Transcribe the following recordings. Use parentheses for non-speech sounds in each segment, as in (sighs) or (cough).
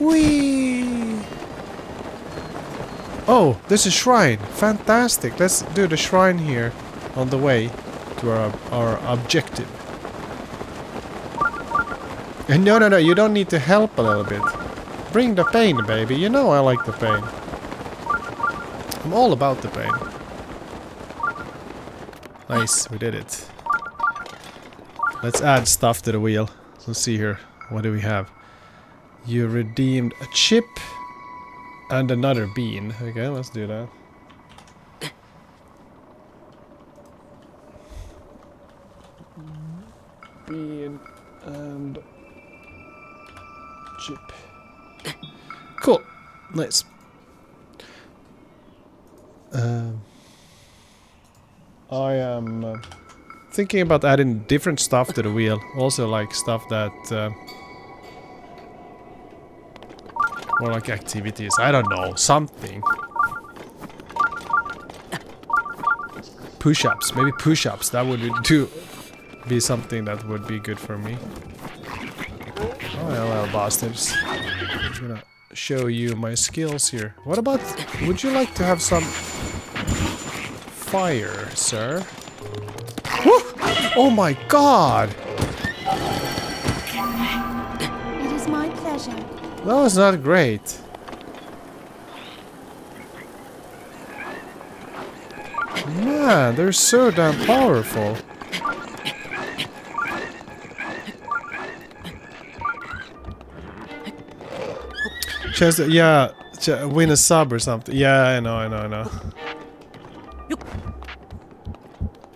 Whee! Oh, there's a shrine. Fantastic. Let's do the shrine here on the way to our, our objective. And no, no, no, you don't need to help a little bit. Bring the pain, baby. You know I like the pain. I'm all about the pain. Nice, we did it. Let's add stuff to the wheel. Let's see here. What do we have? You redeemed a chip and another bean. Okay, let's do that. Bean and chip. Cool. Nice. Um, I am uh, thinking about adding different stuff to the wheel. Also like stuff that... Uh, more like activities. I don't know. Something. Push-ups. Maybe push-ups. That would (laughs) do be something that would be good for me. Oh, hello, bastards. I'm gonna show you my skills here. What about... Would you like to have some... Fire, sir? Woo! Oh my god! It is my pleasure. That was not great. Man, they're so damn powerful. Chance yeah, ch win a sub or something. Yeah, I know, I know, I know.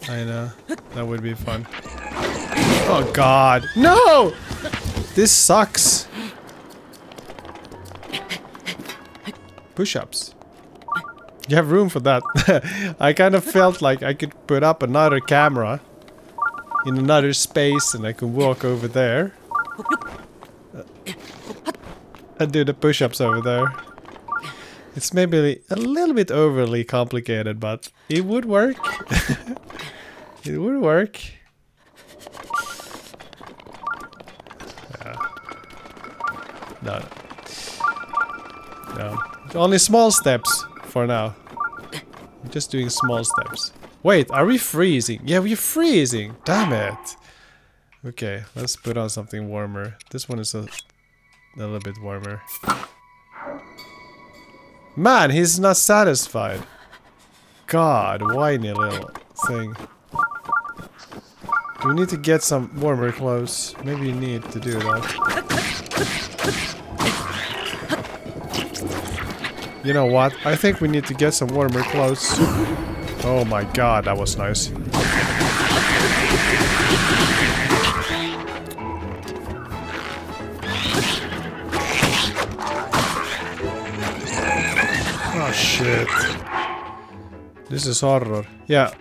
I know. That would be fun. Oh god. No! This sucks. Push-ups. You have room for that. (laughs) I kind of felt like I could put up another camera in another space and I could walk over there. And do the push-ups over there. It's maybe a little bit overly complicated, but it would work. (laughs) it would work. Yeah. No. No. Only small steps for now. I'm just doing small steps. Wait, are we freezing? Yeah, we're freezing. Damn it. Okay, let's put on something warmer. This one is a, a little bit warmer. Man, he's not satisfied. God, whiny little thing. Do we need to get some warmer clothes? Maybe you need to do that. You know what? I think we need to get some warmer clothes. Oh my god, that was nice. Oh shit. This is horror. Yeah.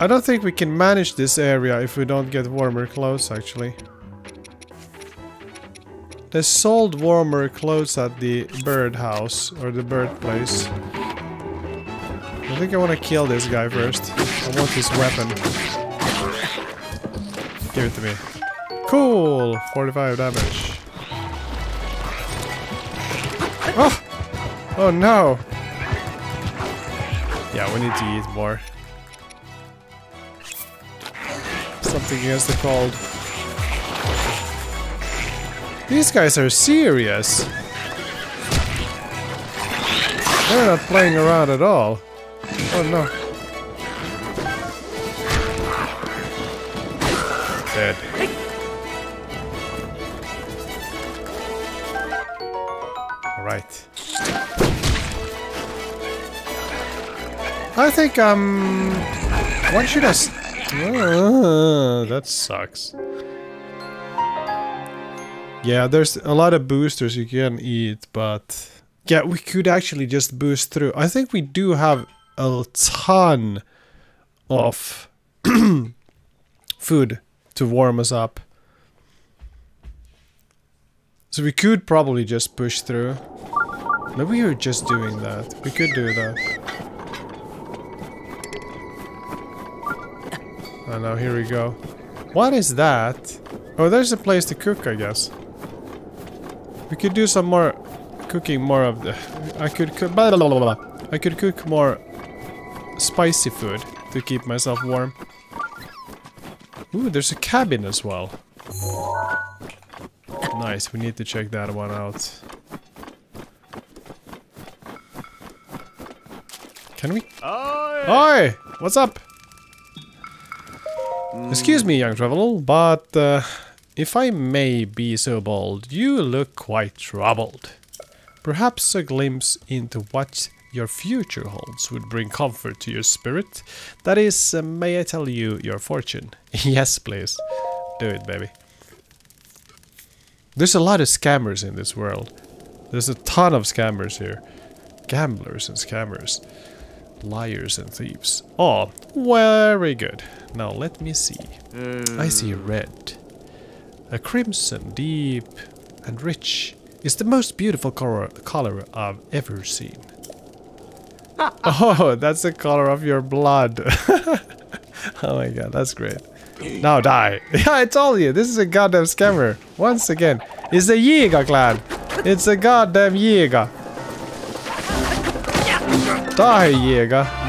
I don't think we can manage this area if we don't get warmer clothes actually. They sold warmer clothes at the birdhouse or the bird place. I think I want to kill this guy first. I want his weapon. Give it to me. Cool! 45 damage. Oh! Oh no! Yeah, we need to eat more. Something against the cold. These guys are serious. They're not playing around at all. Oh no. Dead. Alright. I think, um... What should I... Uh, (laughs) that sucks. Yeah, there's a lot of boosters you can eat, but... Yeah, we could actually just boost through. I think we do have a ton of (clears throat) food to warm us up. So we could probably just push through. Maybe we are just doing that. We could do that. Oh no, here we go. What is that? Oh, there's a place to cook, I guess. We could do some more cooking more of the I could cook blah, blah, blah, blah. I could cook more spicy food to keep myself warm. Ooh, there's a cabin as well. Nice, we need to check that one out. Can we? Oi! What's up? Excuse me, young traveler, but uh, if I may be so bold, you look quite troubled. Perhaps a glimpse into what your future holds would bring comfort to your spirit. That is, uh, may I tell you your fortune? (laughs) yes, please. Do it, baby. There's a lot of scammers in this world. There's a ton of scammers here. Gamblers and scammers. Liars and thieves. Oh, very good. Now let me see. I see red. A crimson, deep and rich, is the most beautiful color, color I've ever seen. Ah, ah. oh, (laughs) that's the color of your blood. (laughs) oh my god, that's great. Now die. (laughs) Yeah, I told you, this is a goddamn scammer. Once again. It's the Yiga clan. It's a goddamn Yiga. Die, Yiga.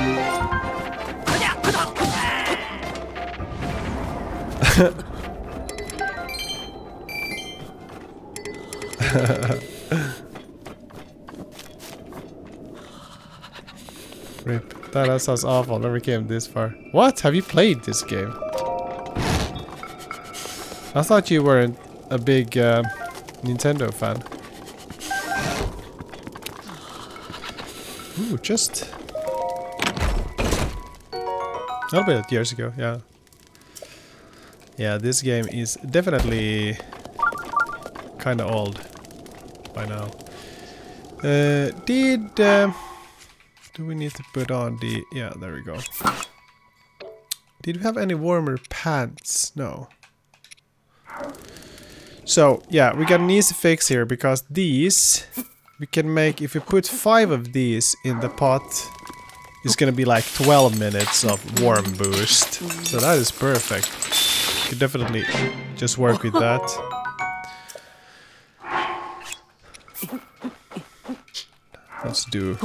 That sounds awful. Never came this far. What? Have you played this game? I thought you weren't a big uh, Nintendo fan. Ooh, just a little bit years ago, yeah. Yeah, this game is definitely kind of old by now. Uh, did uh, do we need to put on the? Yeah, there we go. Did we have any warmer pants? No. So, yeah, we got an easy fix here because these we can make, if we put five of these in the pot, it's gonna be like 12 minutes of warm boost. So that is perfect. Could definitely just work with that. Let's do,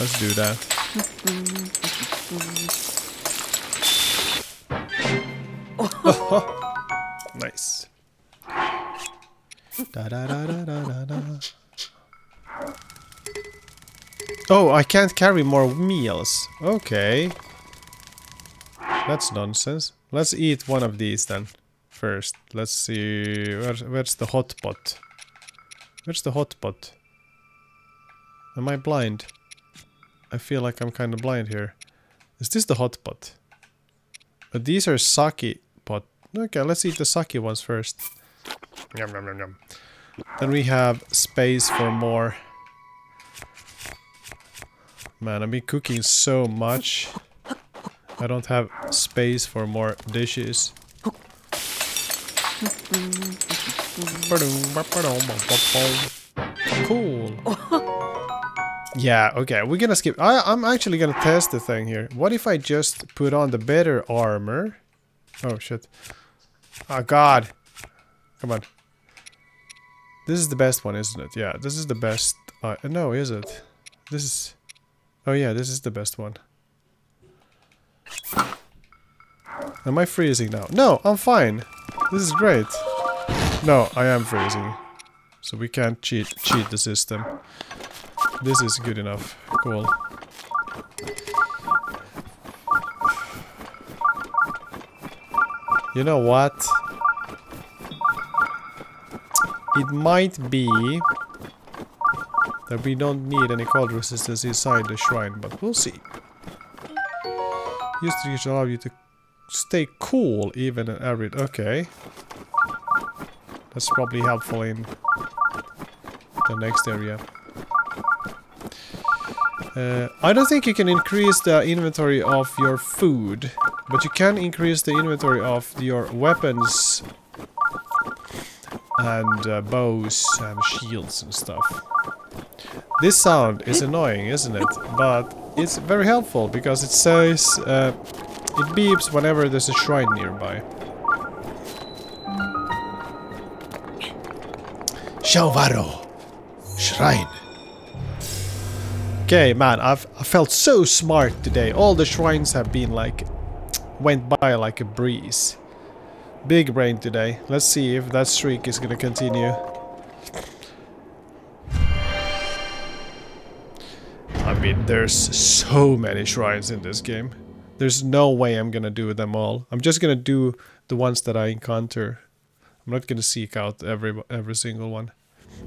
let's do that. (laughs) nice. Da da da. Oh, I can't carry more meals. Okay. That's nonsense. Let's eat one of these then. First. Let's see. Where's, where's the hot pot? Where's the hot pot? Am I blind? I feel like I'm kind of blind here. Is this the hot pot? But these are sake pot. Okay, let's eat the sake ones first. Yum, yum, yum, yum. Then we have space for more. Man, I've been cooking so much. I don't have space for more dishes. Cool. Yeah, okay, we're gonna skip. I, I'm actually gonna test the thing here. What if I just put on the better armor? Oh, shit. Oh, God. Come on. This is the best one, isn't it? Yeah, this is the best. Uh, no, is it? This is... Oh yeah, this is the best one. Am I freezing now? No, I'm fine. This is great. No, I am freezing. So we can't cheat cheat the system. This is good enough. Cool. You know what? It might be that we don't need any cold resistance inside the shrine, but we'll see. Used to allow you to stay cool even in arid. Okay. That's probably helpful in the next area. Uh, I don't think you can increase the inventory of your food, but you can increase the inventory of your weapons and uh, bows and shields and stuff. This sound is annoying, isn't it? But it's very helpful because it says uh, it beeps whenever there's a shrine nearby. Sha Warvo. shrine. Okay, man, I've I felt so smart today. All the shrines have been like went by like a breeze. Big brain today. Let's see if that streak is gonna continue. I mean, there's so many shrines in this game. There's no way I'm gonna do them all. I'm just gonna do the ones that I encounter. I'm not gonna seek out every every single one.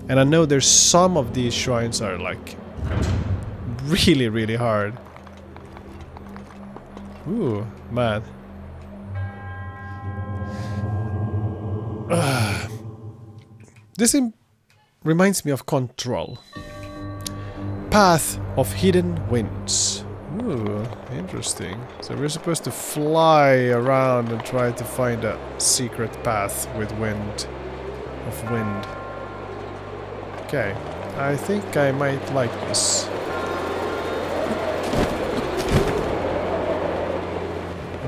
And I know there's some of these shrines are like really, really hard. Ooh, man. (sighs) this reminds me of Control. Path of Hidden Winds. Ooh, interesting. So we're supposed to fly around and try to find a secret path with wind. Of wind. Okay. I think I might like this.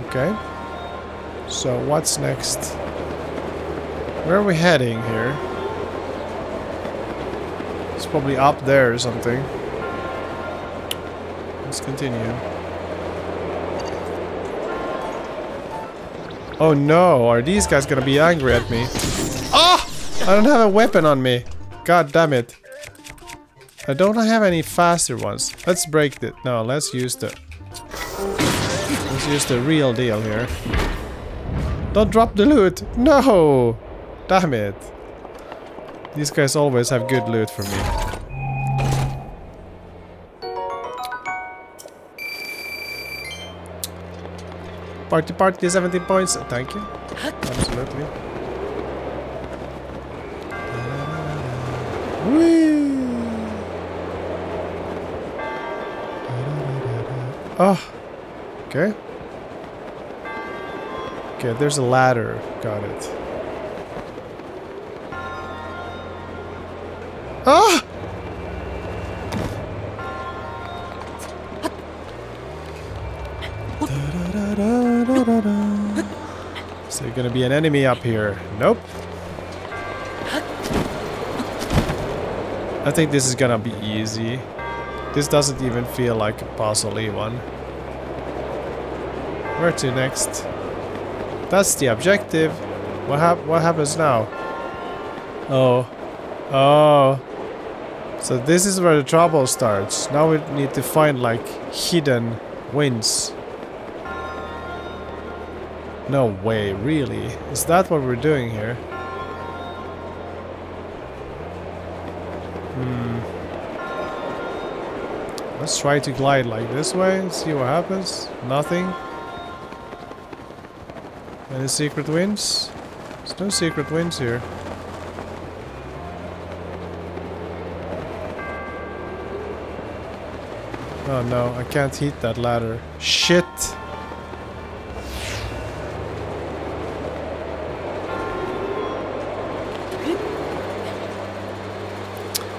Okay. So what's next? Where are we heading here? It's probably up there or something. Let's continue. Oh no, are these guys gonna be angry at me? Ah! Oh! I don't have a weapon on me. God damn it. I don't have any faster ones. Let's break it. No, let's use the... Let's use the real deal here. Don't drop the loot! No! Damn it. These guys always have good loot for me. Party party 17 points. Thank you. Absolutely. Whee! Oh. Okay. Okay, there's a ladder. Got it. Ah! Is there gonna be an enemy up here? Nope. I think this is gonna be easy. This doesn't even feel like a puzzle one. Where to next? That's the objective. What hap what happens now? Oh. Oh. So this is where the trouble starts. Now we need to find like hidden winds. No way, really? Is that what we're doing here? Hmm. Let's try to glide like this way see what happens. Nothing. Any secret winds? There's no secret winds here. Oh no, I can't hit that ladder. Shit!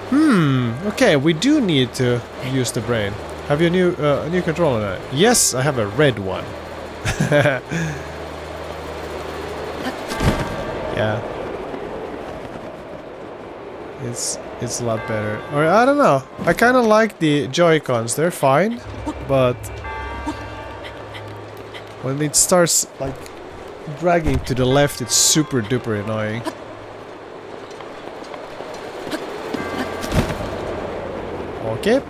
Hmm, okay, we do need to use the brain. Have you a new, uh, a new controller? Yes, I have a red one. (laughs) yeah. It's it's a lot better. Or I don't know. I kind of like the Joy-Cons. They're fine, but when it starts like dragging to the left, it's super duper annoying. Okay.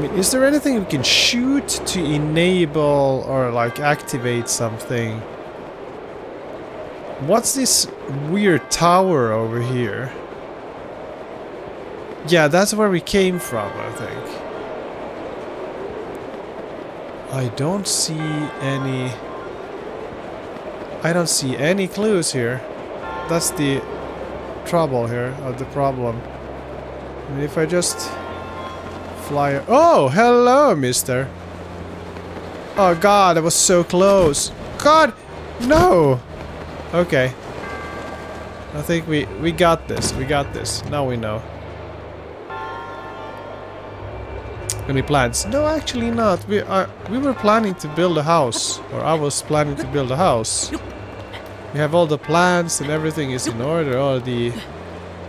Mean, is there anything we can shoot to enable or like activate something? What's this weird tower over here? Yeah, that's where we came from, I think. I don't see any... I don't see any clues here. That's the trouble here, or the problem. I mean, if I just fly... Oh, hello, mister. Oh god, that was so close. God, no! Okay. I think we we got this. We got this. Now we know. Any plans? No, actually not. We are we were planning to build a house, or I was planning to build a house. We have all the plans and everything is in order. All the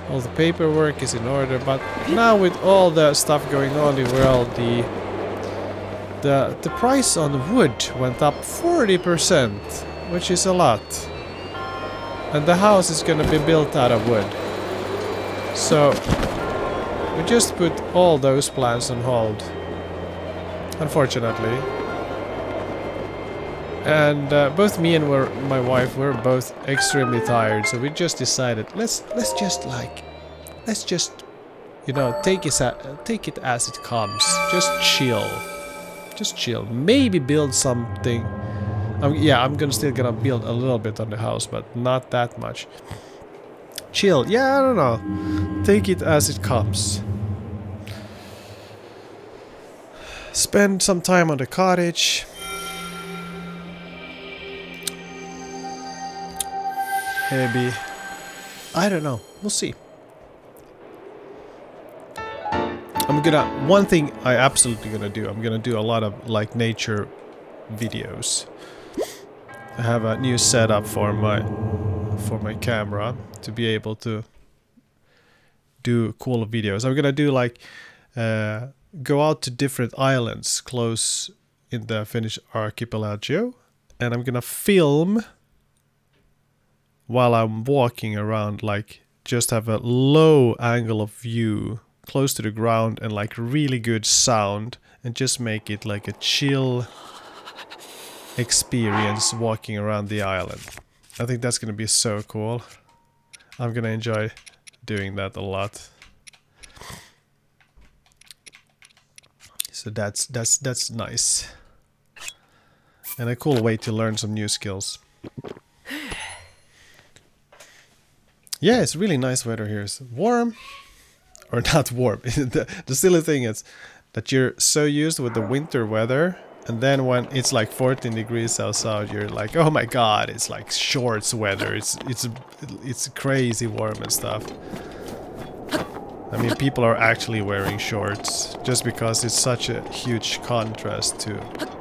All the paperwork is in order, but now with all the stuff going on in the world, the the the price on wood went up 40%, which is a lot. And the house is gonna be built out of wood. So we just put all those plans on hold. Unfortunately. And uh, both me and were, my wife were both extremely tired, so we just decided let's let's just like let's just you know take it take it as it comes. Just chill, just chill. Maybe build something. Um, yeah, I'm gonna still gonna build a little bit on the house, but not that much. Chill. Yeah, I don't know. Take it as it comes. Spend some time on the cottage. Maybe. I don't know. We'll see. I'm gonna... One thing I absolutely gonna do, I'm gonna do a lot of like nature videos. I have a new setup for my for my camera to be able to do cool videos. I'm gonna do like uh, go out to different islands close in the Finnish archipelago and I'm gonna film while I'm walking around like just have a low angle of view close to the ground and like really good sound and just make it like a chill experience walking around the island. I think that's gonna be so cool. I'm gonna enjoy doing that a lot. So that's that's that's nice. And a cool way to learn some new skills. Yeah, it's really nice weather here. It's warm. Or (laughs) not warm. (laughs) the, the silly thing is that you're so used with the winter weather and then when it's like 14 degrees outside you're like oh my god it's like shorts weather it's it's it's crazy warm and stuff I mean people are actually wearing shorts just because it's such a huge contrast to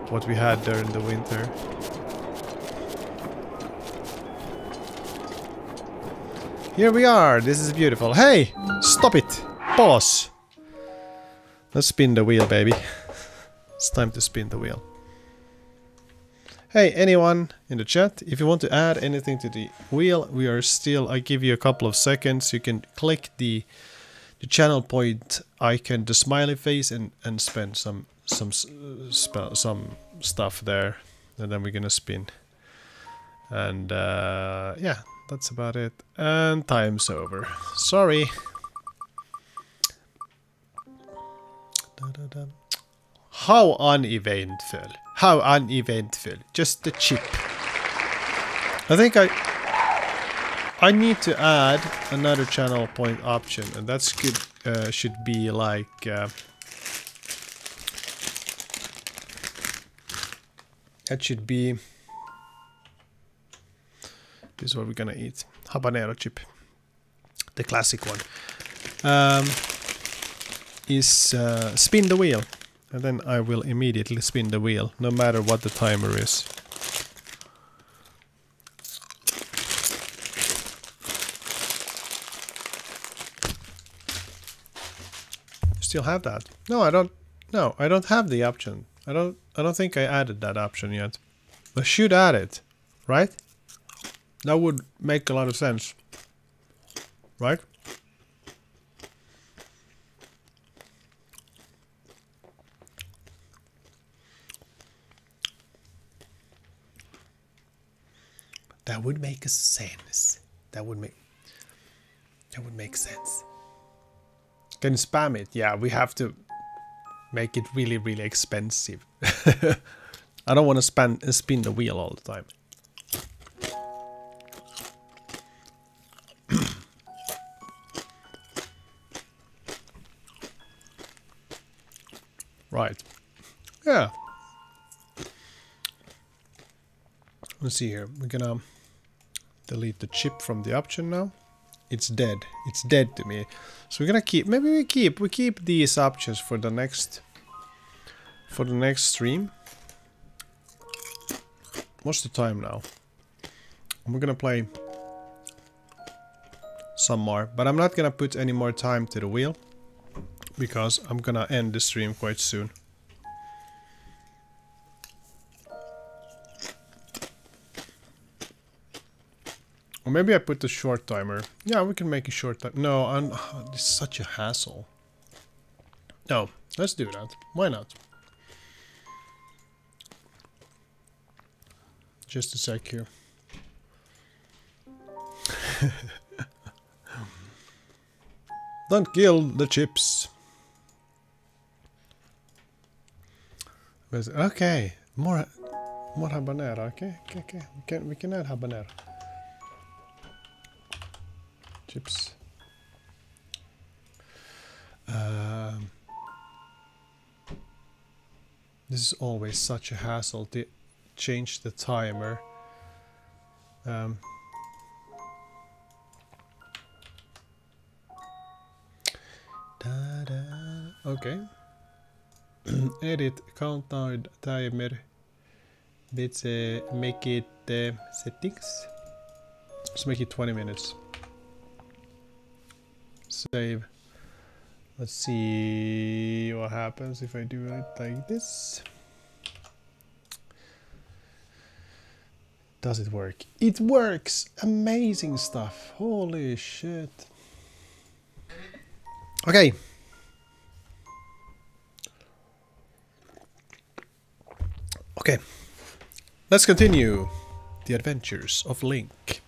what we had during the winter Here we are. This is beautiful. Hey! Stop it! Pause! Let's spin the wheel, baby. (laughs) it's time to spin the wheel. Hey, anyone in the chat, if you want to add anything to the wheel, we are still, I give you a couple of seconds. You can click the the channel point icon, the smiley face, and, and spend some some some stuff there. And then we're gonna spin. And uh, yeah, that's about it. And time's over. Sorry. How uneventful. How uneventful. Just the chip. I think I... I need to add another channel point option. And that good. Uh, should be like... Uh, that should be... Is what we're gonna eat. Habanero chip. The classic one. Um, is uh, spin the wheel. And then I will immediately spin the wheel, no matter what the timer is. Still have that? No, I don't. No, I don't have the option. I don't. I don't think I added that option yet. I should add it, right? That would make a lot of sense. Right? That would make a sense. That would make that would make sense. Can spam it? Yeah, we have to make it really, really expensive. (laughs) I don't want to spin spin the wheel all the time. Right. Yeah. Let's see here. We're gonna delete the chip from the option now. It's dead. It's dead to me. So we're gonna keep. Maybe we keep. We keep these options for the next. For the next stream. What's the time now? we're gonna play some more. But I'm not gonna put any more time to the wheel because I'm gonna end the stream quite soon. Or maybe I put the short timer. Yeah, we can make a short time. No, I'm, (sighs) it's such a hassle. No, let's do that. Why not? Just a sec here. (laughs) Don't kill the chips. Okay, more, more habanero. Okay, okay, okay. We can we can add habanero. Chips. Um, this is always such a hassle to change the timer. Um, da-da. okay. (clears throat) Edit countdown timer. Let's uh, make it uh, settings. Let's make it 20 minutes. Save. Let's see what happens if I do it like this. Does it work? It works! Amazing stuff. Holy shit. Okay. Okay. Let's continue the adventures of Link.